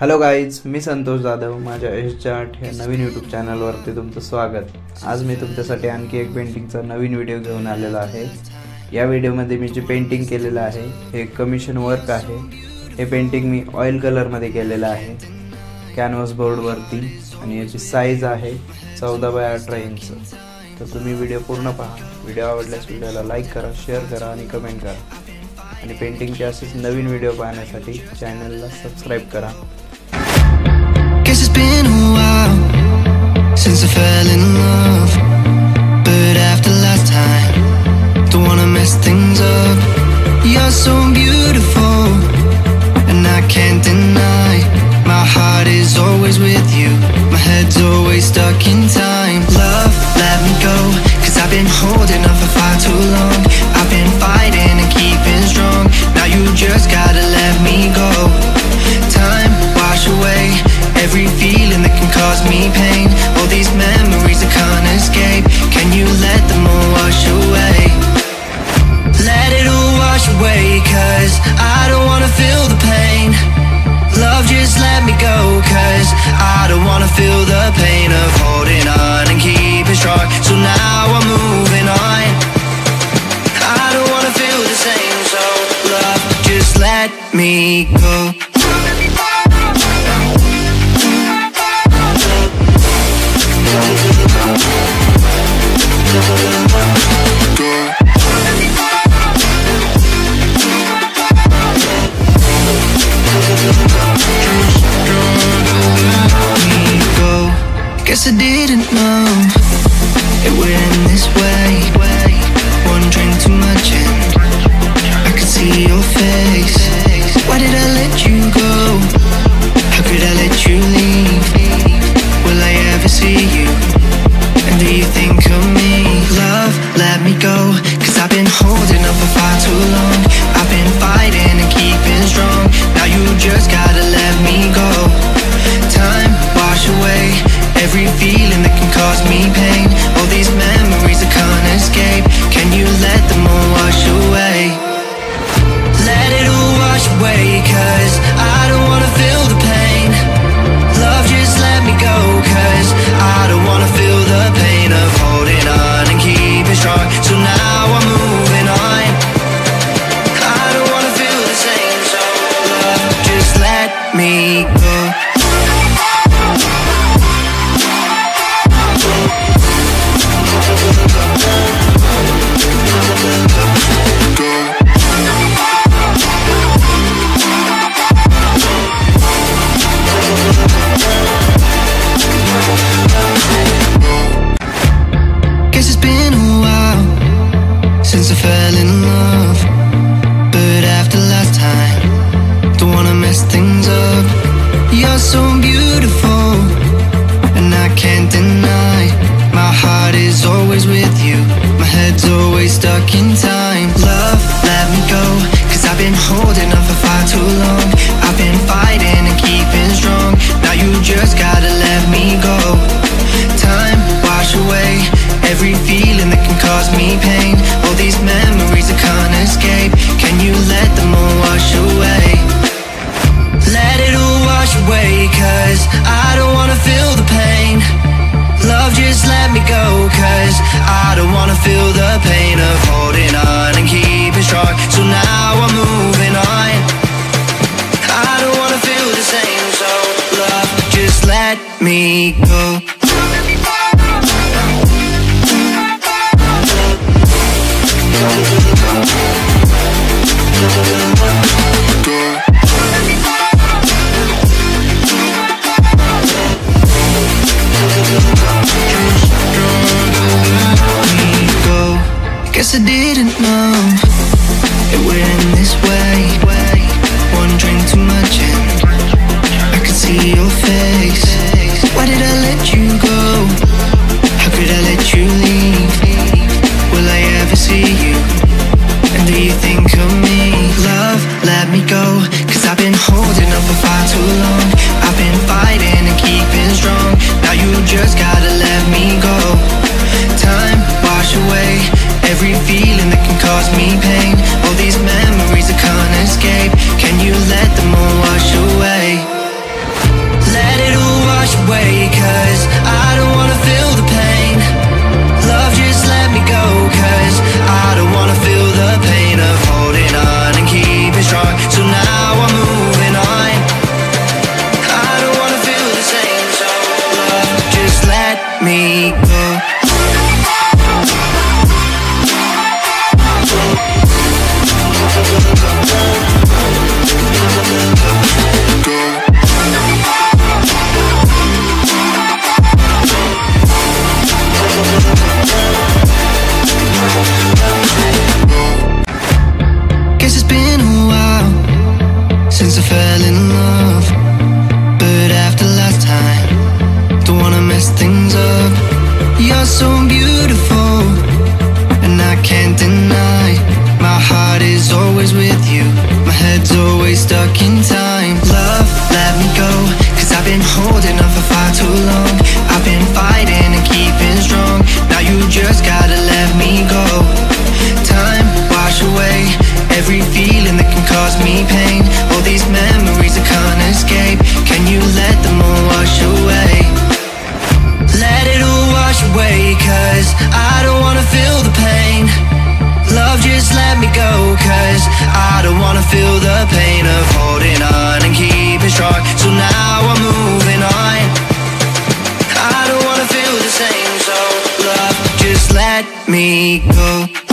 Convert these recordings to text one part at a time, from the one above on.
Hello guys मी संतोष जाधव माझ्या एसचार्ट ह्या नवीन यूट्यूब चॅनलवरती तुमचं स्वागत. आज मी तुमच्यासाठी आणखी एक पेंटिंगचा नवीन व्हिडिओ घेऊन आलेला आहे. या व्हिडिओमध्ये मी जे पेंटिंग केलेलं आहे हे कमिशन वर्क आहे. हे पेंटिंग मी ऑइल कलरमध्ये केलेलं आहे. कॅनव्हास बोर्डवरती आणि याची साईज आहे चौदा बाय अठरा इंच तर तुम्ही व्हिडिओ पूर्ण पहा. व्हिडिओ आवडल्यास व्हिडिओला लाईक करा शेअर करा आणि कमेंट करा. आणि पेंटिंगचे असेच नवीन व्हिडिओ पाहण्यासाठी चॅनलला सबस्क्राईब करा. guess it's been a while since I fell in love. But after last time, don't wanna mess things up. You're so beautiful, and I can't deny my every feeling that can cause me pain All these men. I didn't know it went this way. Every feeling that can cause me pain All these memories I can't escape Can you let them all wash away? Let it all wash away cause I cause me pain. Guess I didn't know it went this way. fell in love. But after last time Don't wanna mess things up. You're so beautiful And I can't deny. My heart is always with you. My head's always stuck in time. Love, let me go Cause I've been holding on for far too long. let me go Cause I don't wanna feel the pain of holding on and keeping strong. So now I'm moving on. I don't wanna feel the same So love, just let me go.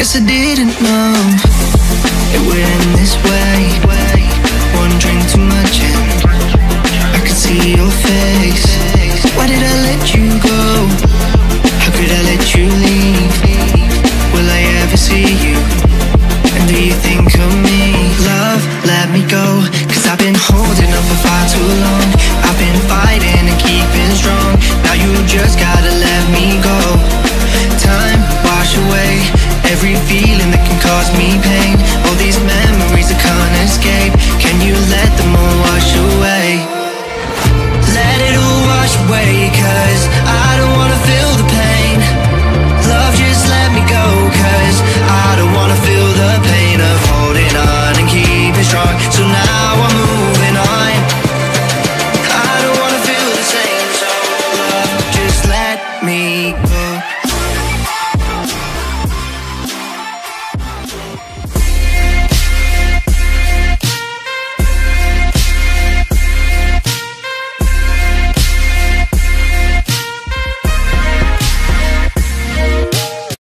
Guess I didn't know.